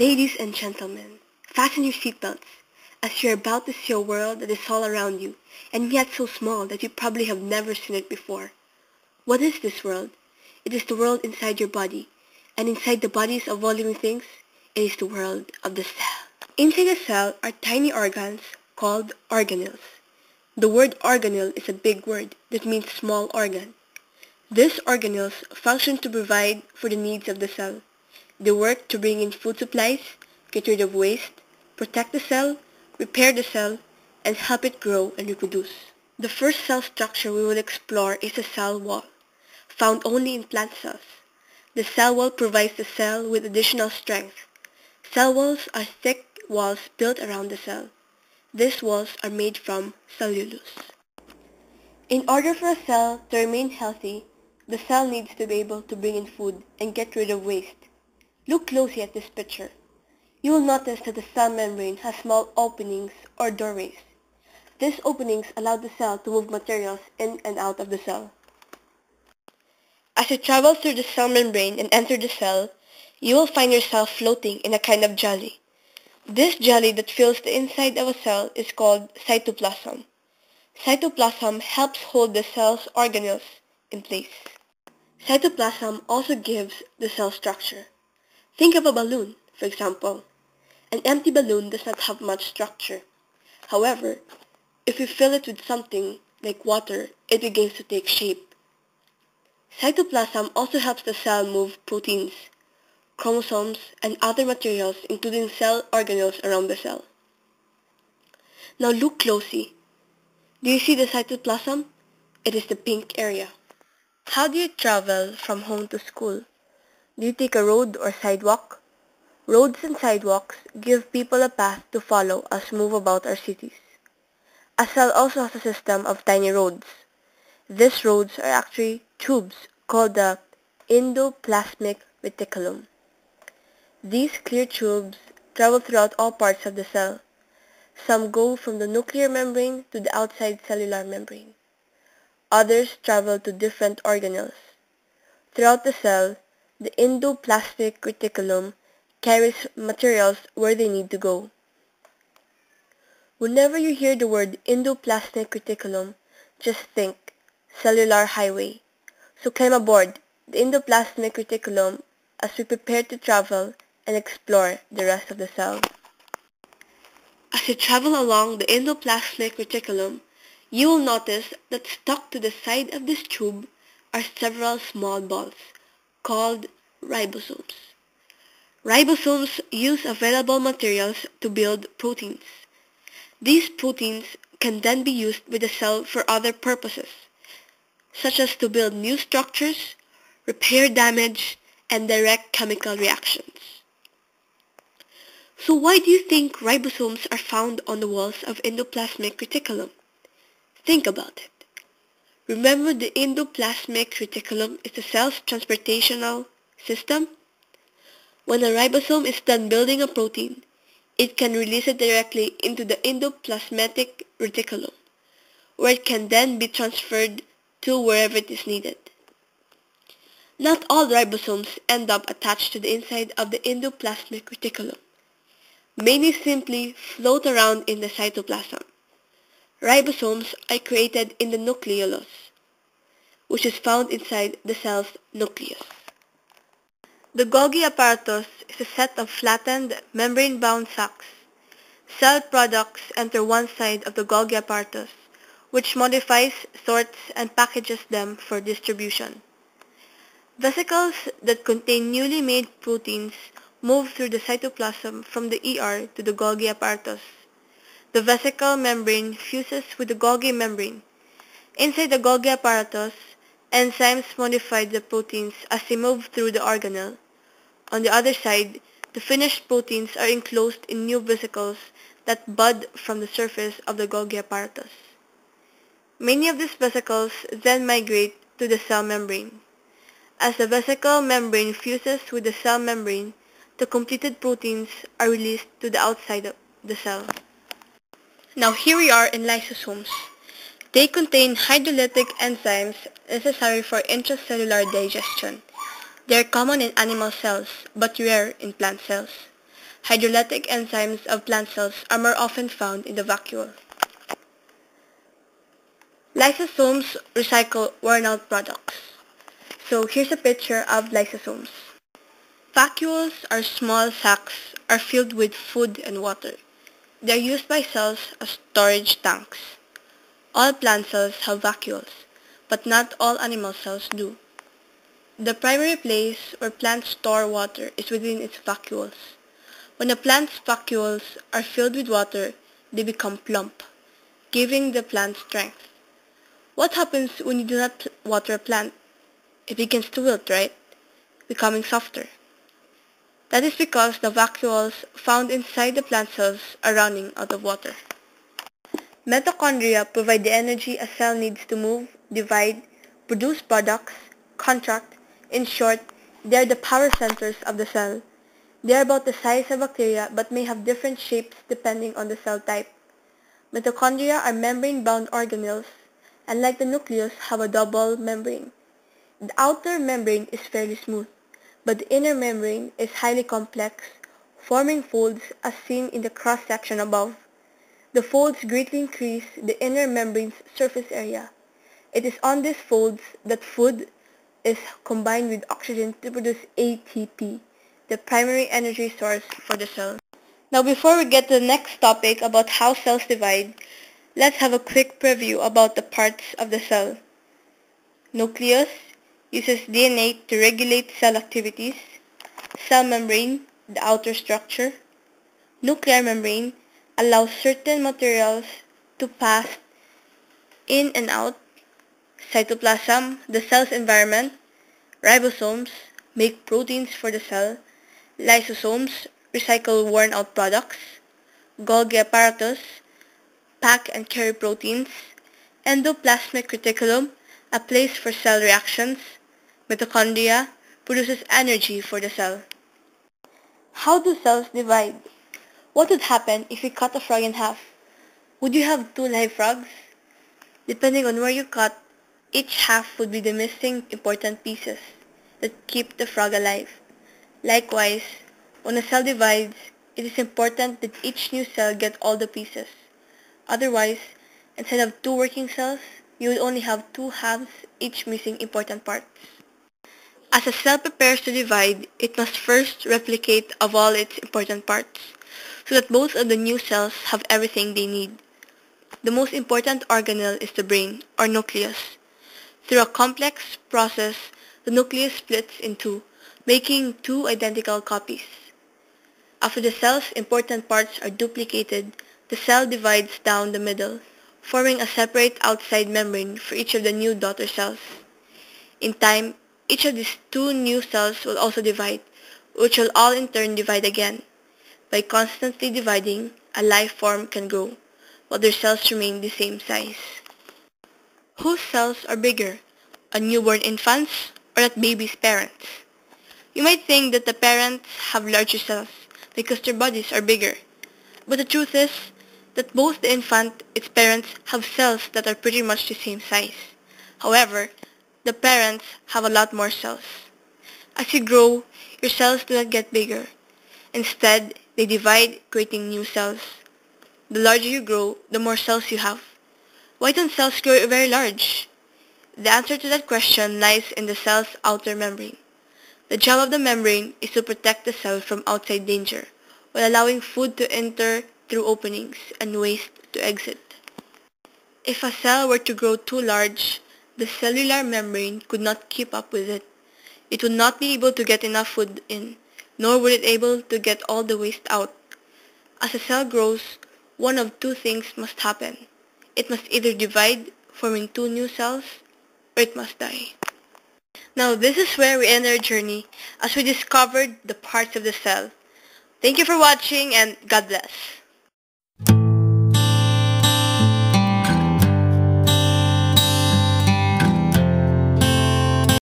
Ladies and gentlemen, fasten your seatbelts as you're about to see a world that is all around you and yet so small that you probably have never seen it before. What is this world? It is the world inside your body, and inside the bodies of all living things, it is the world of the cell. Inside the cell are tiny organs called organelles. The word organelle is a big word that means small organ. These organelles function to provide for the needs of the cell. They work to bring in food supplies, get rid of waste, protect the cell, repair the cell, and help it grow and reproduce. The first cell structure we will explore is the cell wall, found only in plant cells. The cell wall provides the cell with additional strength. Cell walls are thick walls built around the cell. These walls are made from cellulose. In order for a cell to remain healthy, the cell needs to be able to bring in food and get rid of waste. Look closely at this picture. You will notice that the cell membrane has small openings or doorways. These openings allow the cell to move materials in and out of the cell. As you travel through the cell membrane and enter the cell, you will find yourself floating in a kind of jelly. This jelly that fills the inside of a cell is called cytoplasm. Cytoplasm helps hold the cell's organelles in place. Cytoplasm also gives the cell structure. Think of a balloon, for example. An empty balloon does not have much structure. However, if you fill it with something like water, it begins to take shape. Cytoplasm also helps the cell move proteins, chromosomes, and other materials including cell organelles around the cell. Now look closely. Do you see the cytoplasm? It is the pink area. How do you travel from home to school? Do you take a road or sidewalk? Roads and sidewalks give people a path to follow as move about our cities. A cell also has a system of tiny roads. These roads are actually tubes called the endoplasmic reticulum. These clear tubes travel throughout all parts of the cell. Some go from the nuclear membrane to the outside cellular membrane. Others travel to different organelles. Throughout the cell, the endoplasmic reticulum carries materials where they need to go. Whenever you hear the word endoplasmic reticulum, just think cellular highway. So climb aboard the endoplasmic reticulum as we prepare to travel and explore the rest of the cell. As you travel along the endoplasmic reticulum, you will notice that stuck to the side of this tube are several small balls called ribosomes. Ribosomes use available materials to build proteins. These proteins can then be used with the cell for other purposes, such as to build new structures, repair damage, and direct chemical reactions. So why do you think ribosomes are found on the walls of endoplasmic reticulum? Think about it. Remember the endoplasmic reticulum is the cell's transportational system? When a ribosome is done building a protein, it can release it directly into the endoplasmic reticulum, where it can then be transferred to wherever it is needed. Not all ribosomes end up attached to the inside of the endoplasmic reticulum. Many simply float around in the cytoplasm. Ribosomes are created in the nucleolus, which is found inside the cell's nucleus. The Golgi apparatus is a set of flattened, membrane-bound sacs. Cell products enter one side of the Golgi apparatus, which modifies, sorts, and packages them for distribution. Vesicles that contain newly made proteins move through the cytoplasm from the ER to the Golgi apparatus the vesicle membrane fuses with the Golgi membrane. Inside the Golgi apparatus, enzymes modify the proteins as they move through the organelle. On the other side, the finished proteins are enclosed in new vesicles that bud from the surface of the Golgi apparatus. Many of these vesicles then migrate to the cell membrane. As the vesicle membrane fuses with the cell membrane, the completed proteins are released to the outside of the cell. Now here we are in lysosomes. They contain hydrolytic enzymes necessary for intracellular digestion. They are common in animal cells, but rare in plant cells. hydrolytic enzymes of plant cells are more often found in the vacuole. Lysosomes recycle worn-out products. So here's a picture of lysosomes. Vacuoles are small sacs are filled with food and water. They are used by cells as storage tanks. All plant cells have vacuoles, but not all animal cells do. The primary place where plants store water is within its vacuoles. When a plant's vacuoles are filled with water, they become plump, giving the plant strength. What happens when you do not water a plant? It begins to wilt, right? Becoming softer. That is because the vacuoles found inside the plant cells are running out of water. Mitochondria provide the energy a cell needs to move, divide, produce products, contract. In short, they are the power centers of the cell. They are about the size of bacteria but may have different shapes depending on the cell type. Mitochondria are membrane-bound organelles and like the nucleus have a double membrane. The outer membrane is fairly smooth but the inner membrane is highly complex, forming folds as seen in the cross-section above. The folds greatly increase the inner membrane's surface area. It is on these folds that food is combined with oxygen to produce ATP, the primary energy source for the cell. Now before we get to the next topic about how cells divide, let's have a quick preview about the parts of the cell. Nucleus, uses DNA to regulate cell activities, cell membrane, the outer structure, nuclear membrane allows certain materials to pass in and out, cytoplasm, the cell's environment, ribosomes make proteins for the cell, lysosomes recycle worn out products, Golgi apparatus pack and carry proteins, endoplasmic reticulum a place for cell reactions, Mitochondria produces energy for the cell. How do cells divide? What would happen if we cut a frog in half? Would you have two live frogs? Depending on where you cut, each half would be the missing important pieces that keep the frog alive. Likewise, when a cell divides, it is important that each new cell get all the pieces. Otherwise, instead of two working cells, you would only have two halves, each missing important parts. As a cell prepares to divide, it must first replicate of all its important parts, so that both of the new cells have everything they need. The most important organelle is the brain, or nucleus. Through a complex process, the nucleus splits in two, making two identical copies. After the cell's important parts are duplicated, the cell divides down the middle, forming a separate outside membrane for each of the new daughter cells. In time, each of these two new cells will also divide, which will all in turn divide again. By constantly dividing, a life form can grow, while their cells remain the same size. Whose cells are bigger, a newborn infant's or that baby's parents? You might think that the parents have larger cells because their bodies are bigger. But the truth is that both the infant, its parents, have cells that are pretty much the same size. However, the parents have a lot more cells. As you grow, your cells do not get bigger. Instead, they divide, creating new cells. The larger you grow, the more cells you have. Why don't cells grow very large? The answer to that question lies in the cell's outer membrane. The job of the membrane is to protect the cell from outside danger, while allowing food to enter through openings and waste to exit. If a cell were to grow too large, the cellular membrane could not keep up with it. It would not be able to get enough food in, nor would it able to get all the waste out. As a cell grows, one of two things must happen. It must either divide, forming two new cells, or it must die. Now this is where we end our journey as we discovered the parts of the cell. Thank you for watching and God bless.